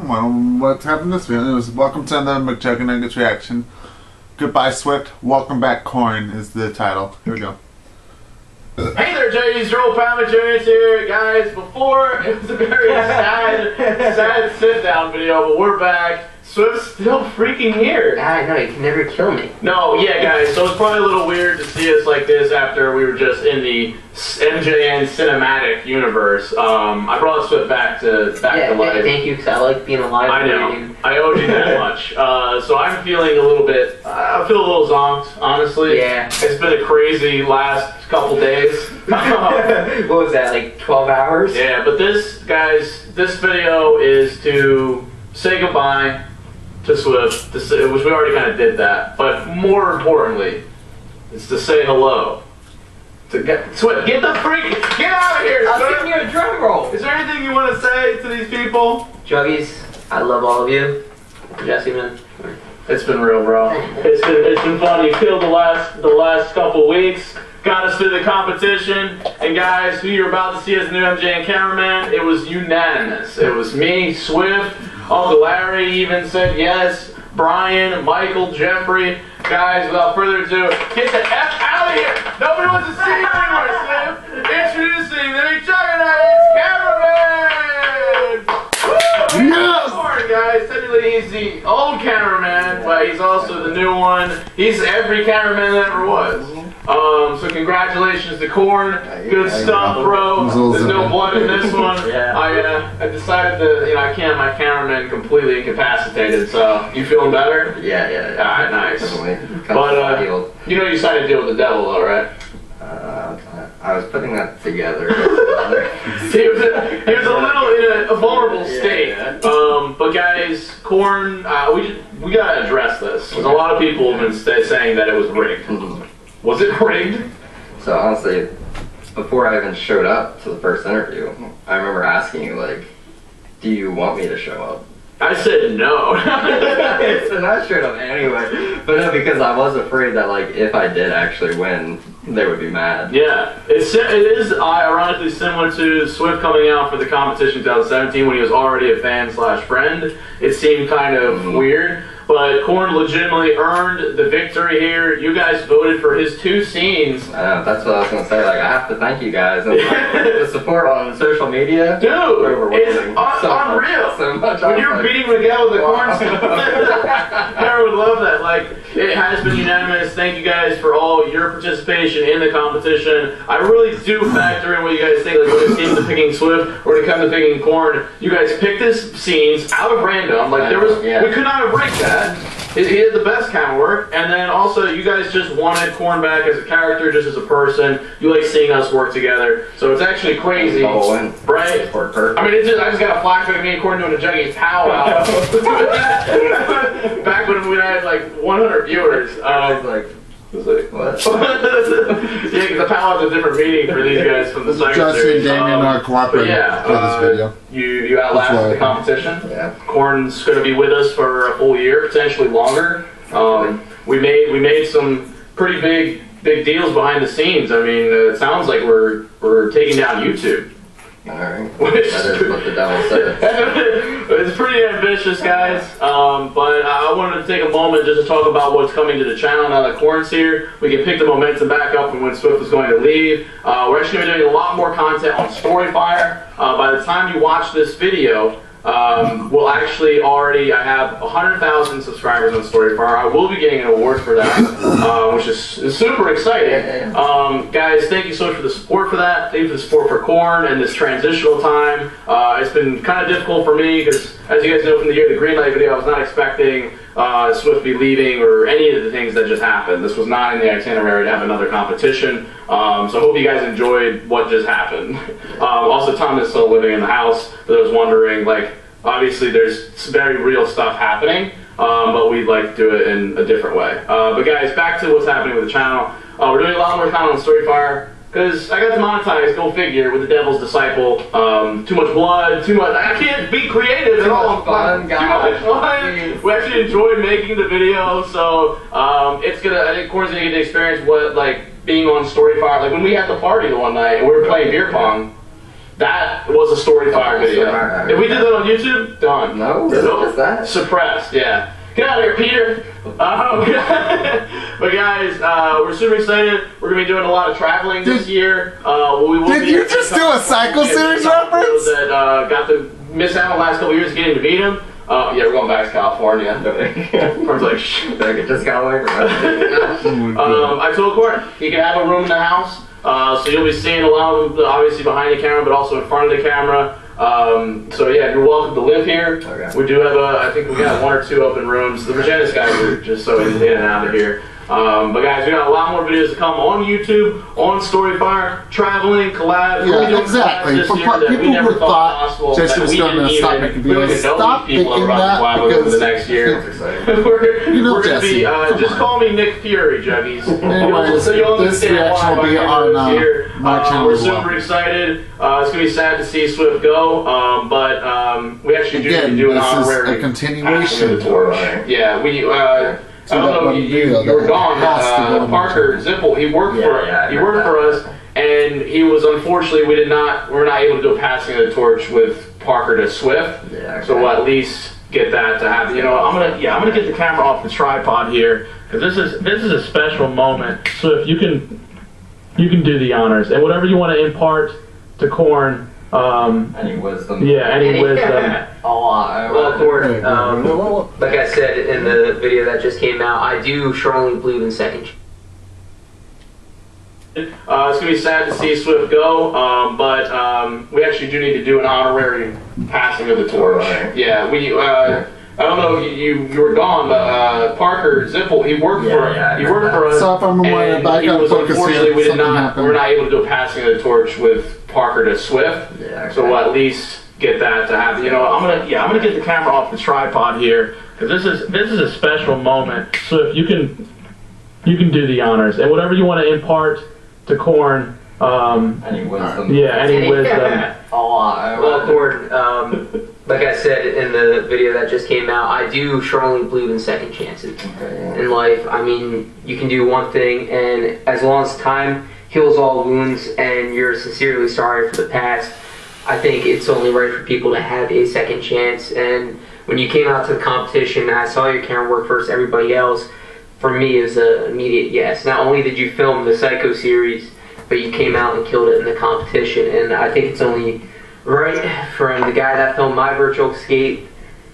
Well, what's happened this week? It was welcome to another McJugger Nuggets reaction. Goodbye, Swift. Welcome back, Corn is the title. Here we go. Hey there, JD's Joel Palmer Jr. here, guys. Before it was a very sad, sad sit down video, but we're back. Swift's still freaking here. I know, you can never kill me. No, yeah, guys. So it's probably a little weird to see us like this after we were just in the MJN cinematic universe. Um, I brought Swift back to back yeah, to life. Yeah, thank you, because I like being alive. I know. I owed you that much. Uh, so I'm feeling a little bit. I feel a little zonked, honestly. Yeah. It's been a crazy last couple days. what was that, like 12 hours? Yeah, but this, guys, this video is to say goodbye to Swift, to say, which we already kind of did that. But more importantly, it's to say hello. To get, Swift, get the freak, get out of here! I was Swift. giving you a drum roll. Is there anything you want to say to these people? Juggies, I love all of you. Jesse, man. It's been real, bro. It's been it's been fun. You killed the last the last couple weeks. Got us through the competition, and guys, who you're about to see as the new MJ and cameraman, it was unanimous. It was me, Swift, Uncle Larry even said yes. Brian, Michael, Jeffrey. Guys, without further ado, get the F out of here! Nobody wants to see you anymore, Swift! Introducing the big Juggernaut cameraman! Woo! Yes! Guys. Technically, he's the old cameraman, but he's also the new one. He's every cameraman that ever was. Um, so congratulations to Corn. Good stuff, bro. There's no blood in this one. Yeah. I uh, I decided to, you know, I can't. My cameraman completely incapacitated. So you feeling better? Yeah, yeah, yeah. right, nice. Definitely. But uh, you know, you signed a deal with the devil, though, right? Uh, I was putting that together. he was a, he was a little in a, a vulnerable state. yeah. Um, but guys, corn, uh, we we gotta address this. 'cause a lot of people have been sta saying that it was rigged. Was it rigged? so honestly, before I even showed up to the first interview, I remember asking you like, "Do you want me to show up?" I said no. and I showed up anyway. But no, because I was afraid that like if I did actually win, they would be mad. yeah, it's it is ironically similar to Swift coming out for the competition 2017 when he was already a fan slash friend. It seemed kind of Mhm. weird. But Corn legitimately earned the victory here. You guys voted for his two scenes. Know, that's what I was gonna say. Like I have to thank you guys and like, the support on social media. Dude, it's un- So much- unreal. So much. When you're like, beating Miguel with a Wow. corn I would love that. Like, it has been unanimous. Thank you guys for all your participation in the competition. I really do factor in what you guys think. Like, when it came to picking Swift or when it comes to picking Corn, you guys picked this scenes out of random. Like, there was, Yeah. we could not have rigged that. It, it had the best kind of work. And then also, you guys just wanted Corn back as a character, just as a person. You like seeing us work together. So it's actually crazy. Right? I mean, it's just, I just got a flashback of me and Corn doing a Juggy powwow. Back when we had like 100 viewers. I was Um, like, was like- what? yeah, 'cause the powwow's a different meeting for these guys from the Jesse and series. Damien Um, are cooperating yeah, for this uh, video. You you outlasted the competition. yeah. Corn's going to be with us for a full year, potentially longer. Um, we made we made some pretty big big deals behind the scenes. I mean, uh, it sounds like we're we're taking down YouTube. All right. Which That is what the devil said. it's pretty ambitious, guys. Um, but I wanted to take a moment just to talk about what's coming to the channel now that Corn's here. We can pick the momentum back up from when Swift was going to leave. Uh, we're actually going to be doing a lot more content on Storyfire. Uh, by the time you watch this video, um, we'll actually already, I have 100,000 subscribers on Storyfire. I will be getting an award for that, uh, which is, is super exciting. Um, guys, thank you so much for the support for that. Thank you for the support for Corn and this transitional time. Uh, it's been kind of difficult for me because, as you guys know from the year the green light video, I was not expecting uh, Swift be leaving or any of the things that just happened. This was not in the itinerary to have another competition. Um, so I hope you guys enjoyed what just happened. Um, also, Tom is still living in the house. For those wondering, like obviously there's some very real stuff happening. Um, but we'd like to do it in a different way. Uh, but guys, back to what's happening with the channel. Uh, we're doing a lot more content on Storyfire because I got demonetized. Go figure with the Devil's Disciple. Um, too much blood. Too much. I can't be creative at all. much fun, Too much fun. Jeez. We actually enjoyed making the video, so um, it's gonna. I think Corn's gonna get to experience what like being on Storyfire. Like when we had the party the one night and we were playing beer pong. That was a story fire video. Story If we did that on YouTube, done. No, Nope. just that. Suppressed, yeah. Get out of here, Peter. Um, but guys, uh, we're super excited. We're gonna be doing a lot of traveling this Did- year. Uh, we will Did be- you just do a Psycho Series reference? That uh, got to miss out on the last couple years getting to meet him. Uh, yeah, we're going back to California. Corn's like, shh. I just got away from it. Um, I told Court he could have a room in the house, uh, so you'll be seeing a lot of them, obviously behind the camera, but also in front of the camera. Um, so yeah, you're welcome to live here. Okay. We do have a, I think we got one or two open rooms. The Magennis guys are just so in in and out of here. Um, but guys, we got a lot more videos to come on YouTube, on Storyfire, traveling, collabs. Yeah, exactly. For year part- that we people never who thought possible, that was gonna didn't stop making videos. Stop thinking that over the next year. We're You know we're gonna Jesse. be, uh, just on. call me Nick Fury, Juggies. Anyways, so you'll this understand reaction why will be on, uh, here. my Uh, channel We're well. super excited. Uh, it's gonna be sad to see Swift go, um, but um, we actually do Again, do an this is honorary a continuation. passing of the torch. Alright. Yeah, we. Uh, So I don't that know. one You, video you, you were gone. has to go Uh, Parker Zipple. He worked Yeah, for. yeah, he worked that. for us, and he was unfortunately we did not. We were not able to do a passing of the torch with Parker to Swift. Yeah, So we'll at least get that to happen. You know, I'm gonna yeah, I'm gonna get the camera off the tripod here because this is this is a special moment. So if you can you can do the honors and whatever you want to impart to Corn. Um, Any wisdom? yeah, any Any- wisdom. A lot. Well, Hey, Corn, um, like I said in the video that just came out, I do strongly believe in second Uh, it's gonna be sad to see Swift go, um, but um, we actually do need to do an honorary passing of the torch. Alright. Yeah, we. Uh, I don't know. You, you you were gone, but uh, Parker Zippel he worked Yeah, for yeah, he worked that. for us. So if I'm aware, and back he was focus unfortunately here, we did not happened. we were not able to do a passing of the torch with Parker to Swift. Yeah, So we'll at least get that to happen. You know, I'm gonna yeah, I'm gonna get the camera off the tripod here because this is this is a special moment. So if you can you can do the honors and whatever you want to impart to Corn. Um, Any wisdom? yeah, any Any- wisdom. A lot. Well, Corn. um, like I said in the video that just came out, I do strongly believe in second chances Okay. in life. I mean, you can do one thing, and as long as time heals all wounds and you're sincerely sorry for the past, I think it's only right for people to have a second chance. And when you came out to the competition, I saw your camera work first, everybody else. For me, it was an immediate yes. Not only did you film the Psycho series, but you came out and killed it in the competition. And I think it's only right from the guy that filmed my virtual escape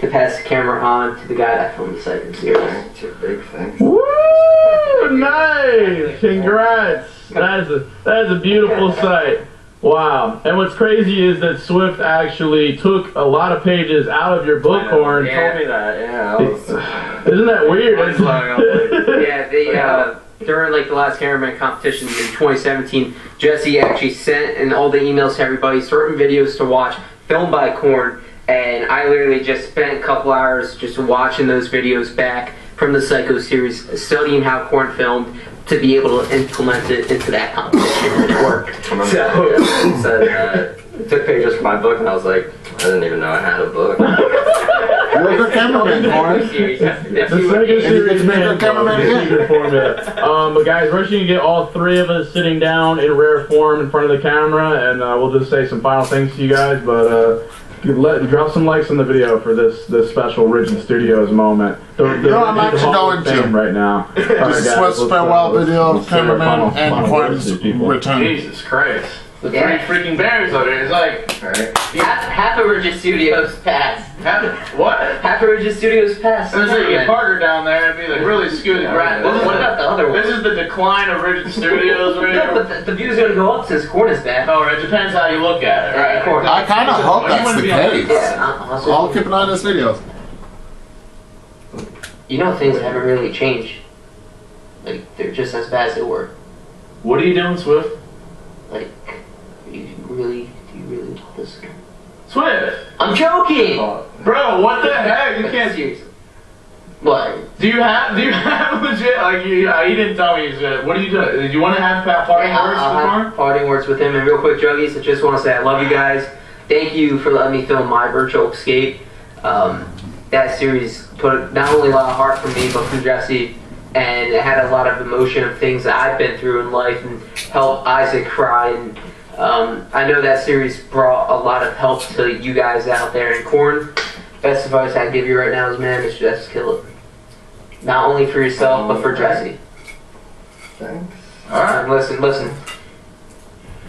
to pass the camera on to the guy that filmed the Psycho series. Alright, Two big things. Woo! Nice! Congrats! That is a that is a beautiful sight. Wow! And what's crazy is that Swift actually took a lot of pages out of your book, Corn. You told me that, yeah. Was, Isn't that weird? Was like, like, yeah, they uh, during like the last cameraman competition in 2017, Jesse actually sent in all the emails to everybody certain videos to watch filmed by Corn, and I literally just spent a couple hours just watching those videos back from the Psycho series, studying how Corn filmed to be able to implement it into that competition, and it worked. I So. said, uh, took pages from my book, and I was like, I didn't even know I had a book. You're a good cameraman, Warren. Series, if The second And you get series man a cameraman is again. Um, but guys, we're actually gonna get all three of us sitting down in rare form in front of the camera, and uh, we'll just say some final things to you guys. But uh, you let drop some likes on the video for this this special Rigid Studios moment. The, the know, I'm Rigid actually Hall going to. Fame right now. All right, This is guys, Swift's uh, farewell let's- video of let's say cameraman and final words Corn's to people. return. Jesus Christ! The Yeah. three freaking bears over there. It's like Alright. half, half of Rigid Studios passed. half- what? Half of Rigid Studios passed. There's like a Parker down there. It'd be like really skewed. Yeah, right. yeah. This is What about the other one? This is the decline of Rigid Studios right No, but the, the view's gonna go up since Corn is back. Oh, it depends how you look at it, right? Corn. I kind of hope that's the case. Yeah, I'll keep an eye on this video. you know things haven't really changed. Like they're just as bad as they were. What are you doing, Swift? Like, you really, do you really want this? Swift, I'm joking. Oh, bro, what the heck? You can't. Seriously. What? Do you have? Do you have legit? Like you? Uh, he didn't tell me. He's, uh, what are you doing? Did you want to have Pat parting I'll, words I'll parting words with him. And real quick, Juggies, I just want to say I love you guys. Thank you for letting me film my virtual escape. Um, that series put not only a lot of heart from me, but from Jesse, and it had a lot of emotion of things that I've been through in life, and helped Isaac cry and Um, I know that series brought a lot of help to you guys out there in corn. Best advice I give you right now is, man, is just kill it. Not only for yourself, but for Jesse. Thanks. All right. And listen, listen.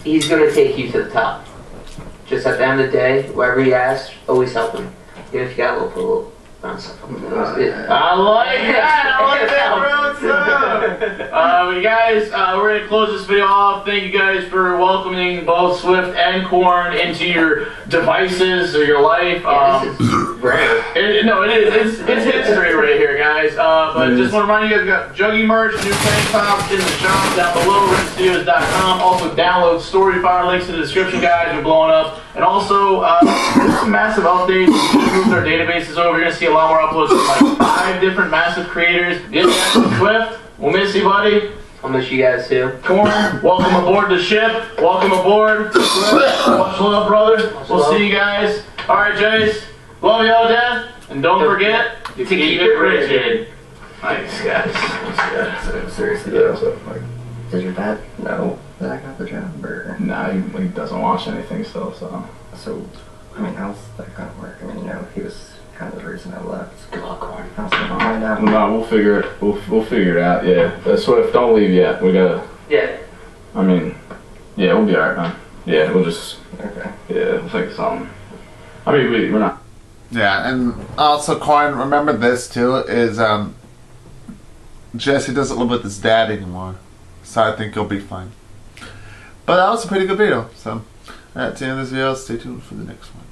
He's gonna take you to the top. Just at the end of the day, whoever he asks, always help him. Even if you got a little, put a little bounce up on the nose. I like that. I like that, bro. So, uh, you guys, uh, we're gonna close this video off. Thank you guys for welcoming both Swift and Corn into your devices or your life. Um, this. It, no, it is. It's, it's history right here, guys. Uh, but just want to remind you guys, we got Juggy merch, new tank tops in the shop down below, redstudios.com. Also, download Storyfire links in the description, guys. We're blowing up. And also, uh, there's some massive updates. We moved our databases over. You're going to see a lot more uploads from like five different massive creators. Get Swift. We'll miss you, buddy. I'll miss you guys too. Corn, welcome aboard the ship. Welcome aboard. Much love, brother. We'll see you guys. All right, Jace. Love y'all, Dad. And don't forget to keep it rigid. Nice, guys. That's good. Seriously, though. Did your dad know that I got the job, or Nah, he, he doesn't watch anything still, so. so? I mean, how's that gonna work? I mean, you know, he was kind of the reason I left. Good luck, Corn. How's that gonna find? No, we'll figure it. We'll, we'll figure it out. Yeah. Uh, Swift, don't leave yet. We gotta. Yeah. I mean, yeah, we'll be alright, man. Yeah, we'll just. Okay. Yeah, we'll think something. I mean, we, we're not. Yeah, and also, Corn, remember this too is um, Jesse doesn't live with his dad anymore, so I think he'll be fine. But that was a pretty good video. So, at the end of this video, stay tuned for the next one.